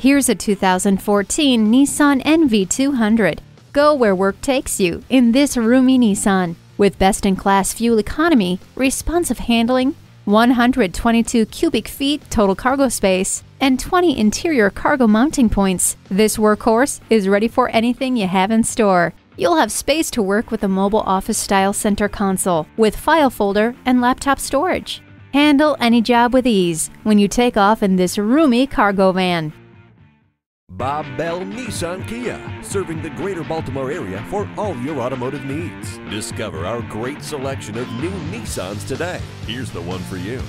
Here's a 2014 Nissan NV200. Go where work takes you in this roomy Nissan. With best in class fuel economy, responsive handling, 122 cubic feet total cargo space, and 20 interior cargo mounting points, this workhorse is ready for anything you have in store. You'll have space to work with a mobile office style center console with file folder and laptop storage. Handle any job with ease when you take off in this roomy cargo van. Bob Bell Nissan Kia, serving the greater Baltimore area for all your automotive needs. Discover our great selection of new Nissans today. Here's the one for you.